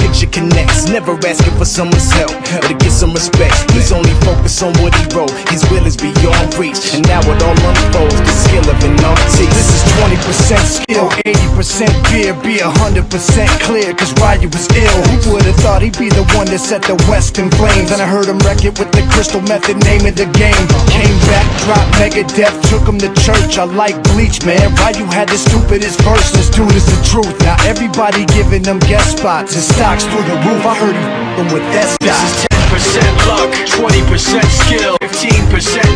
picture connects. Never asking for someone's help, or to get some respect. He's only focused on what he wrote. His will is beyond reach And now it all unfolds, the skill of 20% skill, 80% fear Be 100% clear, cause Ryu was ill? Who would've thought he'd be the one that set the West in flames? And I heard him wreck it with the crystal method, name of the game. Came back, dropped Megadeth, took him to church. I like Bleach, man, Ryu had the stupidest verses? Dude, is the truth, now everybody giving them guest spots And stocks through the roof, I heard he f***ing with that This is 10% luck, 20% skill 15%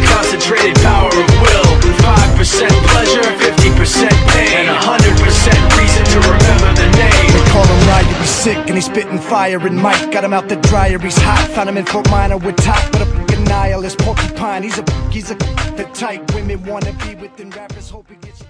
sick and he's spitting fire and Mike. Got him out the dryer, he's hot. Found him in Fort Minor with top, but a fucking nihilist. Porcupine He's a, he's a, the type women wanna be with and rappers hope he gets